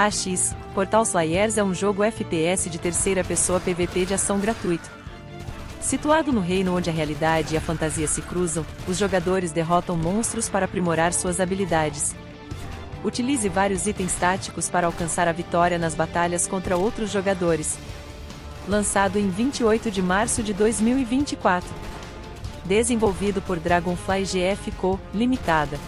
AX, Portal Slayers é um jogo FPS de terceira pessoa PVP de ação gratuito. Situado no reino onde a realidade e a fantasia se cruzam, os jogadores derrotam monstros para aprimorar suas habilidades. Utilize vários itens táticos para alcançar a vitória nas batalhas contra outros jogadores. Lançado em 28 de março de 2024. Desenvolvido por Dragonfly GF Co. Limitada.